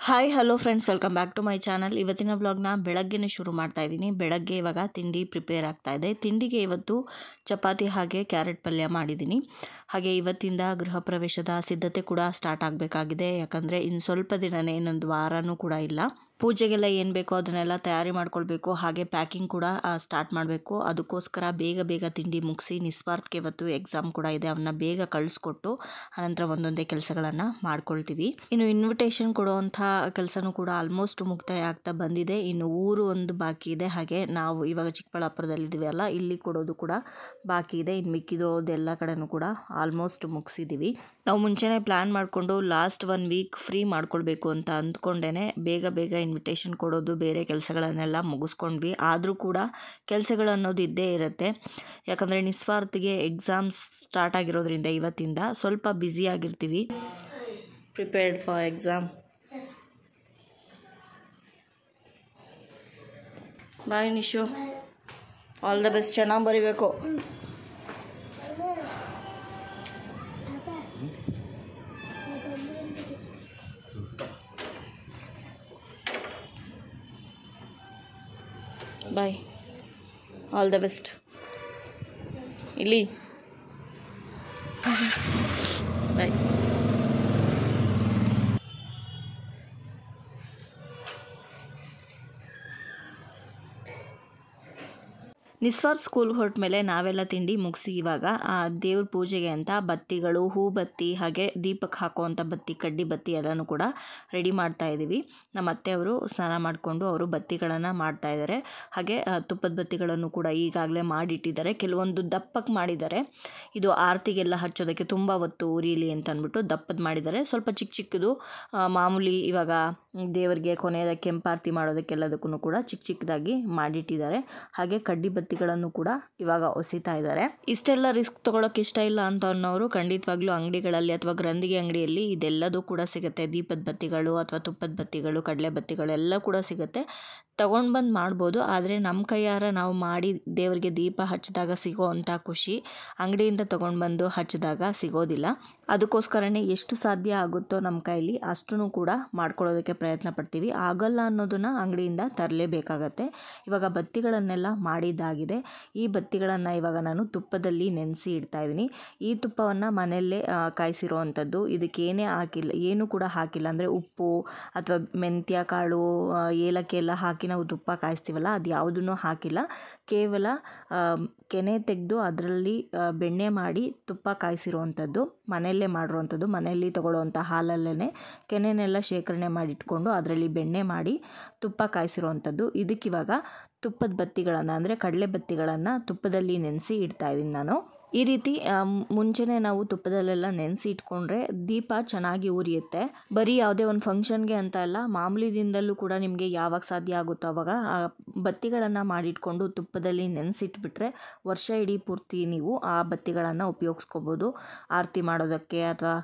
Hi hello friends welcome back to my channel ಇವತ್ತಿನ ಬ್ಲಾಗ್ನ ಬೆಳಗ್ಗೆನೇ ಶುರು ಮಾಡ್ತಾ ಇದ್ದೀನಿ ಬೆಳಗ್ಗೆ ಇವಾಗ ತಿಂಡಿ ಪ್ರಿಪೇರ್ ಆಗ್ತಾ ಇದೆ. ತಿಂಡಿಗೆ ಇವತ್ತು ಚಪಾತಿ ಹಾಗೆ ಕ್ಯಾರೆಟ್ ಪಲ್ಯ ಮಾಡಿದ್ದೀನಿ ಹಾಗೆ ಇವತ್ತಿಂದ ಗೃಹ ಪ್ರವೇಶದ ಸಿದ್ಧತೆ ಕೂಡ ಸ್ಟಾರ್ಟ್ ಆಗಬೇಕಾಗಿದೆ. ಯಾಕಂದರೆ ಇನ್ನು ಸ್ವಲ್ಪ ದಿನನೇ ಇನ್ನೊಂದು ವಾರನೂ ಕೂಡ ಇಲ್ಲ. ಪೂಜೆಗೆಲ್ಲ ಏನು ಬೇಕೋ ಅದನ್ನೆಲ್ಲ ತಯಾರಿ ಮಾಡ್ಕೊಳ್ಬೇಕು. ಹಾಗೆ ಪ್ಯಾಕಿಂಗ್ ಕೂಡ ಸ್ಟಾರ್ಟ್ ಮಾಡಬೇಕು. ಅದಕ್ಕೋಸ್ಕರ ಬೇಗ ಬೇಗ ತಿಂಡಿ ಮುಗಿಸಿ ನಿಸ್ವಾರ್ಥಕ್ಕೆ ಇವತ್ತು ಎಕ್ಸಾಮ್ ಕೂಡ ಇದೆ. ಅವನ್ನ ಬೇಗ ಕಳಿಸ್ಕೊಟ್ಟು, ಆನಂತರ ಒಂದೊಂದೇ ಕೆಲಸಗಳನ್ನು ಮಾಡ್ಕೊಳ್ತೀವಿ. ಇನ್ನು ಇನ್ವಿಟೇಷನ್ ಕೊಡುವಂಥ ಕೆಲಸನೂ ಕೂಡ ಆಲ್ಮೋಸ್ಟ್ ಮುಕ್ತಾಯ ಆಗ್ತಾ ಬಂದಿದೆ. ಇನ್ನು ಊರು ಒಂದು ಬಾಕಿ ಇದೆ. ಹಾಗೆ ನಾವು ಇವಾಗ ಚಿಕ್ಕಬಳ್ಳಾಪುರದಲ್ಲಿದ್ದೀವಿ ಅಲ್ಲ, ಇಲ್ಲಿ ಕೊಡೋದು ಕೂಡ ಬಾಕಿ ಇದೆ. ಇನ್ನು ಮಿಕ್ಕಿದೋದೆಲ್ಲ ಕಡೆನೂ ಕೂಡ ಆಲ್ಮೋಸ್ಟ್ ಮುಗಿಸಿದ್ದೀವಿ ನಾವು ಮುಂಚೆನೇ ಪ್ಲ್ಯಾನ್ ಮಾಡಿಕೊಂಡು ಲಾಸ್ಟ್ ಒನ್ ವೀಕ್ ಫ್ರೀ ಮಾಡ್ಕೊಳ್ಬೇಕು ಅಂತ ಅಂದ್ಕೊಂಡೇ ಬೇಗ ಬೇಗ ಇನ್ವಿಟೇಷನ್ ಕೊಡೋದು, ಬೇರೆ ಕೆಲಸಗಳನ್ನೆಲ್ಲ ಮುಗಿಸ್ಕೊಂಡ್ವಿ. ಆದರೂ ಕೂಡ ಕೆಲಸಗಳು ಅನ್ನೋದು ಇದ್ದೇ ಇರುತ್ತೆ. ಯಾಕಂದರೆ ನಿಸ್ವಾರ್ಥಿಗೆ ಎಕ್ಸಾಮ್ಸ್ ಸ್ಟಾರ್ಟ್ ಆಗಿರೋದ್ರಿಂದ ಇವತ್ತಿಂದ ಸ್ವಲ್ಪ ಬ್ಯುಸಿ ಆಗಿರ್ತೀವಿ. Prepared for exam bye Nishu all the best ಚೆನ್ನಾಗಿ ಬರಿಬೇಕು. ಬಾಯ್ ಆಲ್ ದ ಬೆಸ್ಟ್ ಇಲ್ಲಿ. ನಿಸ್ವಾರ್ ಸ್ಕೂಲ್ಗೆ ಹೊರಟ ಮೇಲೆ ನಾವೆಲ್ಲ ತಿಂಡಿ ಮುಗಿಸಿ ಇವಾಗ ದೇವ್ರ ಪೂಜೆಗೆ ಅಂತ ಬತ್ತಿಗಳು ಹೂ ಬತ್ತಿ ಹಾಗೆ ದೀಪಕ್ಕೆ ಹಾಕುವಂಥ ಬತ್ತಿ, ಕಡ್ಡಿ ಬತ್ತಿ ಎಲ್ಲನೂ ಕೂಡ ರೆಡಿ ಮಾಡ್ತಾ ಇದ್ದೀವಿ ನಮ್ಮ ಅತ್ತೆಯವರು ಸ್ನಾನ ಮಾಡಿಕೊಂಡು ಅವರು ಬತ್ತಿಗಳನ್ನು ಮಾಡ್ತಾ ಇದ್ದಾರೆ ಹಾಗೆ ತುಪ್ಪದ ಬತ್ತಿಗಳನ್ನು ಕೂಡ ಈಗಾಗಲೇ ಮಾಡಿಟ್ಟಿದ್ದಾರೆ ಕೆಲವೊಂದು ದಪ್ಪಕ್ಕೆ ಮಾಡಿದ್ದಾರೆ ಇದು ಆರತಿಗೆಲ್ಲ ಹಚ್ಚೋದಕ್ಕೆ ತುಂಬ ಹೊತ್ತು ಉರಿಲಿ ಅಂತ ಅಂದ್ಬಿಟ್ಟು ದಪ್ಪದ ಮಾಡಿದ್ದಾರೆ ಸ್ವಲ್ಪ ಚಿಕ್ಕ ಚಿಕ್ಕದು ಮಾಮೂಲಿ ಇವಾಗ ದೇವರಿಗೆ ಕೊನೆಯದ ಕೆಂಪಾರತಿ ಮಾಡೋದಕ್ಕೆಲ್ಲದಕ್ಕೂ ಕೂಡ ಚಿಕ್ಕ ಚಿಕ್ಕದಾಗಿ ಮಾಡಿಟ್ಟಿದ್ದಾರೆ ಹಾಗೆ ಕಡ್ಡಿ ಬತ್ತಿಗಳನ್ನು ಕೂಡ ಇವಾಗ ಒಸಿತಾ ಇದ್ದಾರೆ. ಇಷ್ಟೆಲ್ಲ ರಿಸ್ಕ್ ತೊಗೊಳಕ್ಕೆ ಇಷ್ಟ ಇಲ್ಲ ಅಂತ ಅನ್ನೋರು ಖಂಡಿತವಾಗ್ಲೂ ಅಂಗಡಿಗಳಲ್ಲಿ ಅಥವಾ ಗ್ರಂಥಿಗೆ ಅಂಗಡಿಯಲ್ಲಿ ಇದೆಲ್ಲದೂ ಕೂಡ ಸಿಗುತ್ತೆ. ದೀಪದ ಬತ್ತಿಗಳು ಅಥವಾ ತುಪ್ಪದ ಬತ್ತಿಗಳು, ಕಡಲೆ ಬತ್ತಿಗಳು ಎಲ್ಲ ಕೂಡ ಸಿಗುತ್ತೆ. ತಗೊಂಡು ಬಂದು ಮಾಡ್ಬೋದು. ಆದರೆ ನಮ್ಮ ಕೈಯಾರ ನಾವು ಮಾಡಿ ದೇವರಿಗೆ ದೀಪ ಹಚ್ಚಿದಾಗ ಸಿಗೋ ಅಂಥ ಖುಷಿ ಅಂಗಡಿಯಿಂದ ತೊಗೊಂಡು ಬಂದು ಹಚ್ಚಿದಾಗ ಸಿಗೋದಿಲ್ಲ. ಅದಕ್ಕೋಸ್ಕರನೇ ಎಷ್ಟು ಸಾಧ್ಯ ಆಗುತ್ತೋ ನಮ್ಮ ಕೈಲಿ ಅಷ್ಟೂ ಕೂಡ ಮಾಡ್ಕೊಳ್ಳೋದಕ್ಕೆ ಪ್ರಯತ್ನ ಪಡ್ತೀವಿ. ಆಗಲ್ಲ ಅನ್ನೋದನ್ನು ಅಂಗಡಿಯಿಂದ ತರಲೇಬೇಕಾಗತ್ತೆ. ಇವಾಗ ಬತ್ತಿಗಳನ್ನೆಲ್ಲ ಮಾಡಿದ್ದಾಗಿದೆ. ಈ ಬತ್ತಿಗಳನ್ನು ಇವಾಗ ನಾನು ತುಪ್ಪದಲ್ಲಿ ನೆನೆಸಿ ಇಡ್ತಾ ಇದ್ದೀನಿ. ಈ ತುಪ್ಪವನ್ನು ಮನೆಯಲ್ಲೇ ಕಾಯಿಸಿರೋ ಅಂಥದ್ದು ಇದಕ್ಕೆ ಏನೇ ಹಾಕಿಲ್ಲ, ಏನೂ ಕೂಡ ಹಾಕಿಲ್ಲ. ಅಂದರೆ ಉಪ್ಪು ಅಥವಾ ಮೆಂತ್ಯ, ಕಾಳು ಏಲಕ್ಕಿ ಎಲ್ಲ ಹಾಕಿ ನಾವು ತುಪ್ಪ ಕಾಯಿಸ್ತೀವಲ್ಲ ಅದು ಯಾವುದೂ ಹಾಕಿಲ್ಲ. ಕೇವಲ ಕೆನೆ ತೆಗೆದು ಅದರಲ್ಲಿ ಬೆಣ್ಣೆ ಮಾಡಿ ತುಪ್ಪ ಕಾಯಿಸಿರುವಂಥದ್ದು, ಮನೆಯಲ್ಲೇ ಮಾಡಿರುವಂಥದ್ದು, ಮನೆಯಲ್ಲಿ ತೊಗೊಳ್ಳೋವಂಥ ಹಾಲಲ್ಲೇ ಕೆನೆನೆಲ್ಲ ಶೇಖರಣೆ ಮಾಡಿಟ್ಕೊಂಡು ಅದರಲ್ಲಿ ಬೆಣ್ಣೆ ಮಾಡಿ ತುಪ್ಪ ಕಾಯಿಸಿರುವಂಥದ್ದು. ಇದಕ್ಕಿವಾಗ ತುಪ್ಪದ ಬತ್ತಿಗಳನ್ನು, ಅಂದರೆ ಕಡಲೆ ಬತ್ತಿಗಳನ್ನು ತುಪ್ಪದಲ್ಲಿ ನೆನೆಸಿ ಇಡ್ತಾ ಇದ್ದೀನಿ ನಾನು. ಈ ರೀತಿ ಮುಂಚೆನೇ ನಾವು ತುಪ್ಪದಲ್ಲೆಲ್ಲ ನೆನೆಸಿ ಇಟ್ಕೊಂಡ್ರೆ ದೀಪ ಚೆನ್ನಾಗಿ ಉರಿಯುತ್ತೆ ಬರೀ ಯಾವುದೇ ಒಂದು ಫಂಕ್ಷನ್ಗೆ ಅಂತ ಅಲ್ಲ, ಮಾಮೂಲಿ ದಿನದಲ್ಲೂ ಕೂಡ ನಿಮಗೆ ಯಾವಾಗ ಸಾಧ್ಯ ಆಗುತ್ತೋ ಅವಾಗ ಬತ್ತಿಗಳನ್ನು ಮಾಡಿಟ್ಕೊಂಡು ತುಪ್ಪದಲ್ಲಿ ನೆನೆಸಿಟ್ಬಿಟ್ರೆ ವರ್ಷ ಇಡೀ ಪೂರ್ತಿ ನೀವು ಆ ಬತ್ತಿಗಳನ್ನು ಉಪಯೋಗಿಸ್ಕೋಬೋದು. ಆರತಿ ಮಾಡೋದಕ್ಕೆ ಅಥವಾ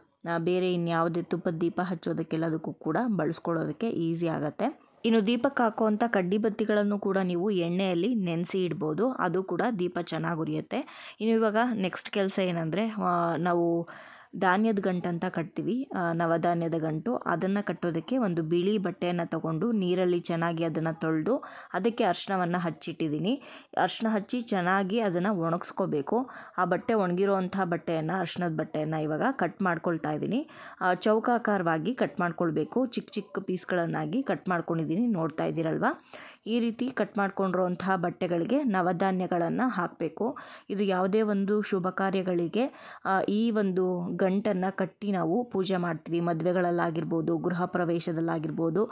ಬೇರೆ ಇನ್ಯಾವುದೇ ತುಪ್ಪದ ದೀಪ ಹಚ್ಚೋದಕ್ಕೆಲ್ಲದಕ್ಕೂ ಕೂಡ ಬಳಸ್ಕೊಳ್ಳೋದಕ್ಕೆ ಈಸಿ ಆಗುತ್ತೆ. ಇನ್ನು ದೀಪಕ್ಕೆ ಹಾಕುವಂಥ ಕಡ್ಡಿ ಬತ್ತಿಗಳನ್ನು ಕೂಡ ನೀವು ಎಣ್ಣೆಯಲ್ಲಿ ನೆನೆಸಿ ಇಡ್ಬೋದು. ಅದು ಕೂಡ ದೀಪ ಚೆನ್ನಾಗಿ ಉರಿಯುತ್ತೆ. ಇನ್ನು ಇವಾಗ ನೆಕ್ಸ್ಟ್ ಕೆಲಸ ಏನಂದರೆ ನಾವು ಧಾನ್ಯದ ಗಂಟು ಅಂತ ಕಟ್ತೀವಿ ನವಧಾನ್ಯದ ಗಂಟು. ಅದನ್ನು ಕಟ್ಟೋದಕ್ಕೆ ಒಂದು ಬಿಳಿ ಬಟ್ಟೆಯನ್ನು ತಗೊಂಡು ನೀರಲ್ಲಿ ಚೆನ್ನಾಗಿ ಅದನ್ನು ತೊಳೆದು ಅದಕ್ಕೆ ಅರ್ಶಿನವನ್ನು ಹಚ್ಚಿಟ್ಟಿದ್ದೀನಿ. ಅರ್ಶನ ಹಚ್ಚಿ ಚೆನ್ನಾಗಿ ಅದನ್ನು ಒಣಗಿಸ್ಕೋಬೇಕು. ಆ ಬಟ್ಟೆ ಒಣಗಿರೋವಂಥ ಬಟ್ಟೆಯನ್ನು, ಅರ್ಶನದ ಬಟ್ಟೆಯನ್ನು ಇವಾಗ ಕಟ್ ಮಾಡ್ಕೊಳ್ತಾ ಇದ್ದೀನಿ. ಚೌಕಾಕಾರವಾಗಿ ಕಟ್ ಮಾಡ್ಕೊಳ್ಬೇಕು. ಚಿಕ್ಕ ಚಿಕ್ಕ ಪೀಸ್ಗಳನ್ನಾಗಿ ಕಟ್ ಮಾಡ್ಕೊಂಡಿದ್ದೀನಿ. ನೋಡ್ತಾ ಇದ್ದೀರಲ್ವ? ಈ ರೀತಿ ಕಟ್ ಮಾಡ್ಕೊಂಡಿರೋಂತಹ ಬಟ್ಟೆಗಳಿಗೆ ನವಧಾನ್ಯಗಳನ್ನು ಹಾಕಬೇಕು. ಇದು ಯಾವುದೇ ಒಂದು ಶುಭ ಕಾರ್ಯಗಳಿಗೆ ಈ ಒಂದು ಗಂಟನ್ನು ಕಟ್ಟಿ ನಾವು ಪೂಜೆ ಮಾಡ್ತೀವಿ. ಮದುವೆಗಳಲ್ಲಾಗಿರ್ಬೋದು, ಗೃಹ ಪ್ರವೇಶದಲ್ಲಾಗಿರ್ಬೋದು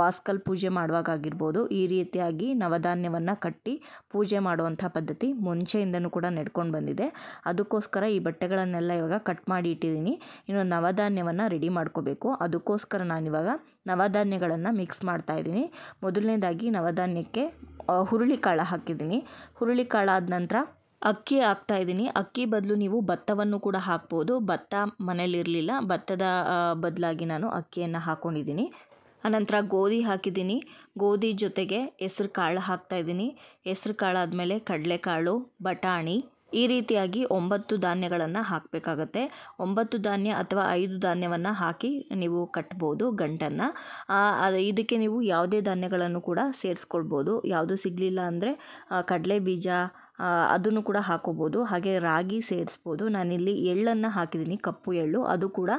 ವಾಸ್ಕಲ್ ಪೂಜೆ ಮಾಡುವಾಗ ಆಗಿರ್ಬೋದು ಈ ರೀತಿಯಾಗಿ ನವಧಾನ್ಯವನ್ನು ಕಟ್ಟಿ ಪೂಜೆ ಮಾಡುವಂಥ ಪದ್ಧತಿ ಮುಂಚೆಯಿಂದನೂ ಕೂಡ ನಡ್ಕೊಂಡು ಬಂದಿದೆ. ಅದಕ್ಕೋಸ್ಕರ ಈ ಬಟ್ಟೆಗಳನ್ನೆಲ್ಲ ಇವಾಗ ಕಟ್ ಮಾಡಿ ಇಟ್ಟಿದ್ದೀನಿ. ಇನ್ನು ನವಧಾನ್ಯವನ್ನು ರೆಡಿ ಮಾಡ್ಕೋಬೇಕು. ಅದಕ್ಕೋಸ್ಕರ ನಾನಿವಾಗ ನವಧಾನ್ಯಗಳನ್ನು ಮಿಕ್ಸ್ ಮಾಡ್ತಾ ಇದ್ದೀನಿ. ಮೊದಲನೇದಾಗಿ ನವಧಾನ್ಯಕ್ಕೆ ಹುರುಳಿಕಾಳು ಹಾಕಿದ್ದೀನಿ. ಹುರುಳಿಕಾಳು ಆದ ನಂತರ ಅಕ್ಕಿ ಹಾಕ್ತಾ ಇದ್ದೀನಿ. ಅಕ್ಕಿ ಬದಲು ನೀವು ಭತ್ತವನ್ನು ಕೂಡ ಹಾಕ್ಬೋದು. ಭತ್ತ ಮನೇಲಿರಲಿಲ್ಲ. ಭತ್ತದ ಬದಲಾಗಿ ನಾನು ಅಕ್ಕಿಯನ್ನು ಹಾಕ್ಕೊಂಡಿದ್ದೀನಿ ಆನಂತರ ಗೋಧಿ ಹಾಕಿದ್ದೀನಿ. ಗೋಧಿ ಜೊತೆಗೆ ಹೆಸ್ರು ಕಾಳು ಹಾಕ್ತಾಯಿದ್ದೀನಿ ಹೆಸ್ರು ಕಾಳು ಆದಮೇಲೆ ಕಡಲೆಕಾಳು, ಬಟಾಣಿ ಈ ರೀತಿಯಾಗಿ ಒಂಬತ್ತು ಧಾನ್ಯಗಳನ್ನು ಹಾಕಬೇಕಾಗತ್ತೆ. ಒಂಬತ್ತು ಧಾನ್ಯ ಅಥವಾ ಐದು ಧಾನ್ಯವನ್ನು ಹಾಕಿ ನೀವು ಕಟ್ಬೋದು ಗಂಟನ್ನು. ಇದಕ್ಕೆ ನೀವು ಯಾವುದೇ ಧಾನ್ಯಗಳನ್ನು ಕೂಡ ಸೇರಿಸ್ಕೊಳ್ಬೋದು. ಯಾವುದು ಸಿಗಲಿಲ್ಲ ಅಂದರೆ ಕಡಲೆ ಬೀಜ ಅದನ್ನು ಕೂಡ ಹಾಕೋಬೋದು. ಹಾಗೆ ರಾಗಿ ಸೇರಿಸ್ಬೋದು. ನಾನಿಲ್ಲಿ ಎಳ್ಳನ್ನು ಹಾಕಿದ್ದೀನಿ, ಕಪ್ಪು ಎಳ್ಳು. ಅದು ಕೂಡ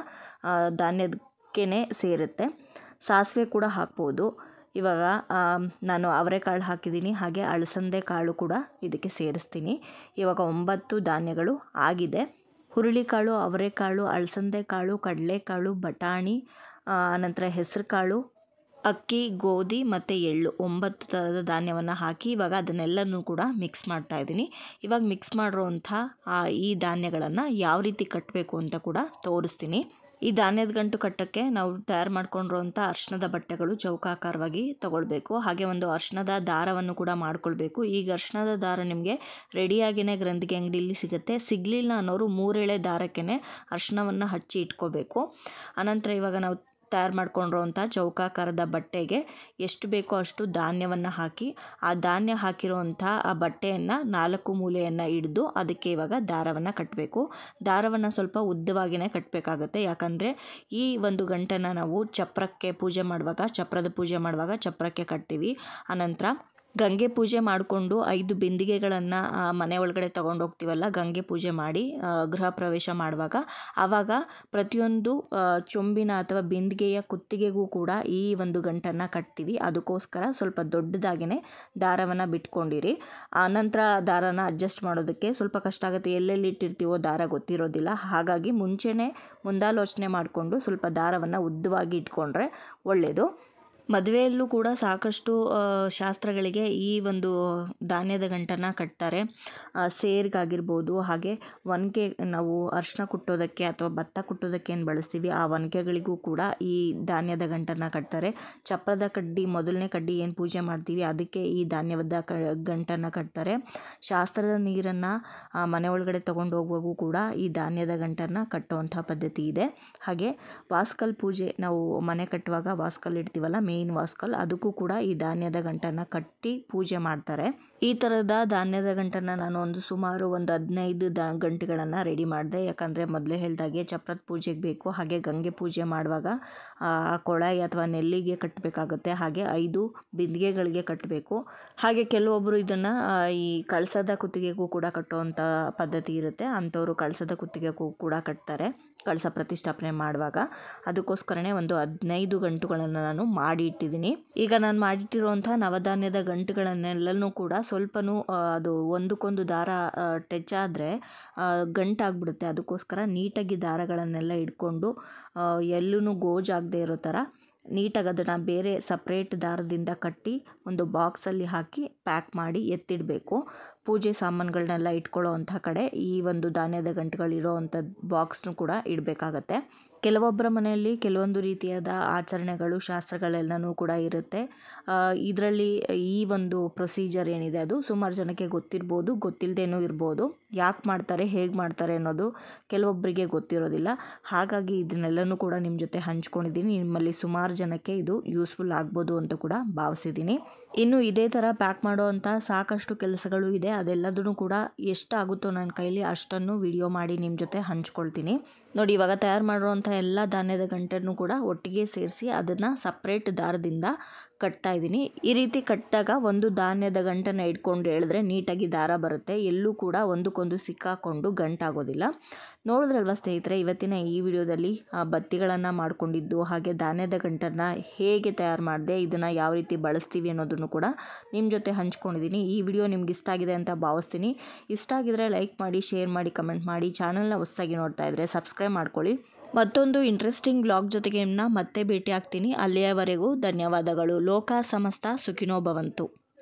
ಧಾನ್ಯಕ್ಕೆ ಸೇರುತ್ತೆ. ಸಾಸಿವೆ ಕೂಡ ಹಾಕ್ಬೋದು. ಇವಾಗ ನಾನು ಅವರೆಕಾಳು ಹಾಕಿದ್ದೀನಿ. ಹಾಗೆ ಅಳಸಂದೆ ಕಾಳು ಕೂಡ ಇದಕ್ಕೆ ಸೇರಿಸ್ತೀನಿ. ಇವಾಗ ಒಂಬತ್ತು ಧಾನ್ಯಗಳು ಆಗಿದೆ. ಹುರುಳಿಕಾಳು, ಅವರೆಕಾಳು ಅಳಸಂದೆ ಕಾಳು, ಕಡಲೆಕಾಳು, ಬಟಾಣಿ ಆನಂತರ ಹೆಸರು ಕಾಳು ಅಕ್ಕಿ, ಗೋಧಿ ಮತ್ತು ಎಳ್ಳು ಒಂಬತ್ತು ಥರದ ಧಾನ್ಯವನ್ನು ಹಾಕಿ ಇವಾಗ ಅದನ್ನೆಲ್ಲನೂ ಕೂಡ ಮಿಕ್ಸ್ ಮಾಡ್ತಾ ಇದ್ದೀನಿ. ಇವಾಗ ಮಿಕ್ಸ್ ಮಾಡಿರೋವಂಥ ಈ ಧಾನ್ಯಗಳನ್ನು ಯಾವ ರೀತಿ ಕಟ್ಟಬೇಕು ಅಂತ ಕೂಡ ತೋರಿಸ್ತೀನಿ. ಈ ಧಾನ್ಯದ ಗಂಟು ಕಟ್ಟಕ್ಕೆ ನಾವು ತಯಾರು ಮಾಡ್ಕೊಂಡಿರೋಂಥ ಅರ್ಶನದ ಬಟ್ಟೆಗಳು ಚೌಕಾಕಾರವಾಗಿ ತಗೊಳ್ಬೇಕು. ಹಾಗೆ ಒಂದು ಅರ್ಶನದ ದಾರವನ್ನು ಕೂಡ ಮಾಡ್ಕೊಳ್ಬೇಕು. ಈಗ ಅರ್ಶನದ ದಾರ ನಿಮಗೆ ರೆಡಿಯಾಗಿಯೇ ಗ್ರಂಥಿಗೆ ಅಂಗಡಿಯಲ್ಲಿ ಸಿಗುತ್ತೆ. ಸಿಗಲಿಲ್ಲ ಅನ್ನೋರು ಮೂರೆಳೆ ದಾರಕ್ಕೆ ಅರ್ಶನವನ್ನು ಹಚ್ಚಿ ಇಟ್ಕೋಬೇಕು. ಆನಂತರ ಇವಾಗ ನಾವು ತಯಾರು ಮಾಡ್ಕೊಂಡಿರೋವಂಥ ಚೌಕಾಕಾರದ ಬಟ್ಟೆಗೆ ಎಷ್ಟು ಬೇಕೋ ಅಷ್ಟು ಧಾನ್ಯವನ್ನು ಹಾಕಿ, ಆ ಧಾನ್ಯ ಹಾಕಿರುವಂಥ ಆ ಬಟ್ಟೆಯನ್ನು ನಾಲ್ಕು ಮೂಲೆಯನ್ನು ಹಿಡಿದು ಅದಕ್ಕೆ ಇವಾಗ ದಾರವನ್ನು ಕಟ್ಟಬೇಕು ದಾರವನ್ನು ಸ್ವಲ್ಪ ಉದ್ದವಾಗಿಯೇ ಕಟ್ಟಬೇಕಾಗತ್ತೆ ಯಾಕಂದರೆ ಈ ಒಂದು ಗಂಟನ್ನು ನಾವು ಚಪ್ರಕ್ಕೆ ಪೂಜೆ ಮಾಡುವಾಗ, ಚಪ್ರದ ಪೂಜೆ ಮಾಡುವಾಗ ಚಪ್ರಕ್ಕೆ ಕಟ್ತೀವಿ. ಆನಂತರ ಗಂಗೆ ಪೂಜೆ ಮಾಡಿಕೊಂಡು ಐದು ಬಿಂದಿಗೆಗಳನ್ನು ಮನೆ ಒಳಗಡೆ ತೊಗೊಂಡು ಹೋಗ್ತೀವಲ್ಲ, ಗಂಗೆ ಪೂಜೆ ಮಾಡಿ ಗೃಹ ಪ್ರವೇಶ ಮಾಡುವಾಗ, ಆವಾಗ ಪ್ರತಿಯೊಂದು ಚೊಂಬಿನ ಅಥವಾ ಬಿಂದಿಗೆಯ ಕುತ್ತಿಗೆಗೂ ಕೂಡ ಈ ಒಂದು ಗಂಟನ್ನು ಕಟ್ತೀವಿ. ಅದಕ್ಕೋಸ್ಕರ ಸ್ವಲ್ಪ ದೊಡ್ಡದಾಗಿಯೇ ದಾರವನ್ನು ಬಿಟ್ಕೊಂಡಿರಿ. ಆ ನಂತರ ದಾರನ ಅಡ್ಜಸ್ಟ್ ಮಾಡೋದಕ್ಕೆ ಸ್ವಲ್ಪ ಕಷ್ಟ ಆಗುತ್ತೆ. ಎಲ್ಲೆಲ್ಲಿ ಇಟ್ಟಿರ್ತೀವೋ ದಾರ ಗೊತ್ತಿರೋದಿಲ್ಲ. ಹಾಗಾಗಿ ಮುಂಚೆನೇ ಮುಂದಾಲೋಚನೆ ಮಾಡಿಕೊಂಡು ಸ್ವಲ್ಪ ದಾರವನ್ನು ಉದ್ದವಾಗಿ ಇಟ್ಕೊಂಡ್ರೆ ಒಳ್ಳೆಯದು ಮದುವೆಯಲ್ಲೂ ಕೂಡ ಸಾಕಷ್ಟು ಶಾಸ್ತ್ರಗಳಿಗೆ ಈ ಒಂದು ಧಾನ್ಯದ ಗಂಟನ್ನು ಕಟ್ತಾರೆ. ಸೇರ್ಗಾಗಿರ್ಬೋದು. ಹಾಗೆ ಒನಕೆ ನಾವು ಅರಿಶಿನ ಕುಟ್ಟೋದಕ್ಕೆ ಅಥವಾ ಭತ್ತ ಕುಟ್ಟೋದಕ್ಕೆ ಏನು ಬಳಸ್ತೀವಿ, ಆ ಒನಕೆಗಳಿಗೂ ಕೂಡ ಈ ಧಾನ್ಯದ ಗಂಟನ್ನು ಕಟ್ತಾರೆ. ಚಪ್ರದ ಕಡ್ಡಿ, ಮೊದಲನೇ ಕಡ್ಡಿ ಏನು ಪೂಜೆ ಮಾಡ್ತೀವಿ, ಅದಕ್ಕೆ ಈ ಧಾನ್ಯದ ಕ, ಗಂಟನ್ನು ಕಟ್ತಾರೆ. ಶಾಸ್ತ್ರದ ನೀರನ್ನು ಮನೆ ಒಳಗಡೆ ತೊಗೊಂಡು ಹೋಗುವಾಗೂ ಕೂಡ ಈ ಧಾನ್ಯದ ಗಂಟನ್ನು ಕಟ್ಟುವಂಥ ಪದ್ಧತಿ ಇದೆ. ಹಾಗೆ ವಾಸ್ಕಲ್ ಪೂಜೆ ನಾವು ಮನೆ ಕಟ್ಟುವಾಗ ವಾಸ್ಕಲ್ ಇಡ್ತೀವಲ್ಲ ಮೇಯ್ನ್ ವಾಸ್ಕಲ್ ಅದಕ್ಕೂ ಕೂಡ ಈ ಧಾನ್ಯದ ಗಂಟನ್ನು ಕಟ್ಟಿ ಪೂಜೆ ಮಾಡ್ತಾರೆ. ಈ ಥರದ ಧಾನ್ಯದ ಗಂಟನ್ನು ನಾನು ಒಂದು ಸುಮಾರು ಒಂದು ಹದಿನೈದು ದ ಗಂಟೆಗಳನ್ನು ರೆಡಿ ಮಾಡಿದೆ. ಯಾಕಂದರೆ ಮೊದಲೇ ಹೇಳಿದಾಗೆ ಚಪ್ರದ ಪೂಜೆಗೆ ಬೇಕು, ಹಾಗೆ ಗಂಗೆ ಪೂಜೆ ಮಾಡುವಾಗ ಕೊಳಾಯಿ ಅಥವಾ ನೆಲ್ಲಿಗೆ ಕಟ್ಟಬೇಕಾಗುತ್ತೆ ಹಾಗೆ ಐದು ಬಿಂದಿಗೆಗಳಿಗೆ ಕಟ್ಟಬೇಕು ಹಾಗೆ ಕೆಲವೊಬ್ಬರು ಇದನ್ನು ಈ ಕಳಸದ ಕುತ್ತಿಗೆಗೂ ಕೂಡ ಕಟ್ಟುವಂಥ ಪದ್ಧತಿ ಇರುತ್ತೆ. ಅಂಥವರು ಕಳಸದ ಕುತ್ತಿಗೆಗೂ ಕೂಡ ಕಟ್ತಾರೆ. ಕಳಸ ಪ್ರತಿಷ್ಠಾಪನೆ ಮಾಡುವಾಗ ಅದಕ್ಕೋಸ್ಕರನೇ ಒಂದು ಹದಿನೈದು ಗಂಟುಗಳನ್ನು ನಾನು ಮಾಡಿ ಇಟ್ಟಿದ್ದೀನಿ ಈಗ ನಾನು ಮಾಡಿಟ್ಟಿರುವಂಥ ನವಧಾನ್ಯದ ಗಂಟುಗಳನ್ನೆಲ್ಲನೂ ಕೂಡ ಸ್ವಲ್ಪನೂ ಅದು ಒಂದಕ್ಕೊಂದು ದಾರ ಟಚ್ ಆದರೆ ಗಂಟಾಗ್ಬಿಡುತ್ತೆ. ಅದಕ್ಕೋಸ್ಕರ ನೀಟಾಗಿ ದಾರಗಳನ್ನೆಲ್ಲ ಇಟ್ಕೊಂಡು ಎಲ್ಲೂ ಗೋಜಾಗದೇ ಇರೋ ಥರ ನೀಟಾಗಿ ಅದನ್ನು ಬೇರೆ ಸಪ್ರೇಟ್ ದಾರದಿಂದ ಕಟ್ಟಿ ಒಂದು ಬಾಕ್ಸಲ್ಲಿ ಹಾಕಿ ಪ್ಯಾಕ್ ಮಾಡಿ ಎತ್ತಿಡಬೇಕು. ಪೂಜೆ ಸಾಮಾನುಗಳನ್ನೆಲ್ಲ ಇಟ್ಕೊಳ್ಳೋ ಅಂಥ ಕಡೆ ಈ ಒಂದು ಧಾನ್ಯದ ಗಂಟುಗಳಿರೋ ಅಂಥದ್ದು ಬಾಕ್ಸ್ನು ಕೂಡ ಇಡಬೇಕಾಗತ್ತೆ. ಕೆಲವೊಬ್ಬರ ಮನೆಯಲ್ಲಿ ಕೆಲವೊಂದು ರೀತಿಯಾದ ಆಚರಣೆಗಳು, ಶಾಸ್ತ್ರಗಳೆಲ್ಲನೂ ಕೂಡ ಇರುತ್ತೆ. ಇದರಲ್ಲಿ ಈ ಒಂದು ಪ್ರೊಸೀಜರ್ ಏನಿದೆ ಅದು? ಸುಮಾರು ಜನಕ್ಕೆ ಗೊತ್ತಿರ್ಬೋದು ಗೊತ್ತಿಲ್ಲದೇನೂ ಇರ್ಬೋದು. ಯಾಕೆ ಮಾಡ್ತಾರೆ, ಹೇಗೆ ಮಾಡ್ತಾರೆ ಅನ್ನೋದು ಕೆಲವೊಬ್ಬರಿಗೆ ಗೊತ್ತಿರೋದಿಲ್ಲ. ಹಾಗಾಗಿ ಇದನ್ನೆಲ್ಲನೂ ಕೂಡ ನಿಮ್ಮ ಜೊತೆ ಹಂಚ್ಕೊಂಡಿದ್ದೀನಿ. ನಿಮ್ಮಲ್ಲಿ ಸುಮಾರು ಜನಕ್ಕೆ ಇದು ಯೂಸ್ಫುಲ್ ಆಗ್ಬೋದು ಅಂತ ಕೂಡ ಭಾವಿಸಿದ್ದೀನಿ. ಇನ್ನು ಇದೇ ಥರ ಪ್ಯಾಕ್ ಮಾಡುವಂಥ ಸಾಕಷ್ಟು ಕೆಲಸಗಳು ಇದೆ. ಅದೆಲ್ಲದೂ ಕೂಡ ಎಷ್ಟಾಗುತ್ತೋ ನನ್ನ ಕೈಲಿ ಅಷ್ಟನ್ನು ವಿಡಿಯೋ ಮಾಡಿ ನಿಮ್ಮ ಜೊತೆ ಹಂಚ್ಕೊಳ್ತೀನಿ. ನೋಡಿ, ಇವಾಗ ತಯಾರು ಮಾಡಿರೋವಂಥ ಎಲ್ಲ ಧಾನ್ಯದ ಗಂಟನ್ನು ಕೂಡ ಒಟ್ಟಿಗೆ ಸೇರಿಸಿ ಅದನ್ನು ಸಪ್ರೇಟ್ ದಾರದಿಂದ ಕಟ್ತಾ ಇದ್ದೀನಿ. ಈ ರೀತಿ ಕಟ್ಟಿದಾಗ ಒಂದು ಧಾನ್ಯದ ಗಂಟನ್ನು ಇಟ್ಕೊಂಡು ಎಳೆದ್ರೆ ನೀಟಾಗಿ ದಾರ ಬರುತ್ತೆ. ಎಲ್ಲೂ ಕೂಡ ಒಂದಕ್ಕೊಂದು ಸಿಕ್ಕಾಕೊಂಡು ಗಂಟಾಗೋದಿಲ್ಲ. ನೋಡಿದ್ರಲ್ವ ಸ್ನೇಹಿತರೆ, ಇವತ್ತಿನ ಈ ವಿಡಿಯೋದಲ್ಲಿ ಆ ಬತ್ತಿಗಳನ್ನು ಮಾಡಿಕೊಂಡಿದ್ದು ಹಾಗೆ ಧಾನ್ಯದ ಗಂಟನ್ನು ಹೇಗೆ ತಯಾರು ಮಾಡಿದೆ, ಇದನ್ನು ಯಾವ ರೀತಿ ಬಳಸ್ತೀವಿ ಅನ್ನೋದನ್ನು ಕೂಡ ನಿಮ್ಮ ಜೊತೆ ಹಂಚ್ಕೊಂಡಿದ್ದೀನಿ ಈ ವಿಡಿಯೋ ನಿಮ್ಗೆ ಇಷ್ಟ ಆಗಿದೆ ಅಂತ ಭಾವಿಸ್ತೀನಿ. ಇಷ್ಟ ಆಗಿದರೆ ಲೈಕ್ ಮಾಡಿ, ಶೇರ್ ಮಾಡಿ, ಕಮೆಂಟ್ ಮಾಡಿ, ಚಾನಲ್ನ ಹೊಸದಾಗಿ ನೋಡ್ತಾ ಇದ್ದರೆ ಸಬ್ಸ್ಕ್ರೈಬ್ ಮಾಡ್ಕೊಳ್ಳಿ. ಮತ್ತೊಂದು ಇಂಟ್ರೆಸ್ಟಿಂಗ್ ಬ್ಲಾಗ್ ಜೊತೆಗೆ ನಿಮ್ಮನ್ನ ಮತ್ತೆ ಭೇಟಿ ಆಗ್ತೀನಿ ಅಲ್ಲಿಯವರೆಗೂ ಧನ್ಯವಾದಗಳು. ಲೋಕ ಸಮಸ್ತ ಸುಖಿನೋ ಭವಂತು.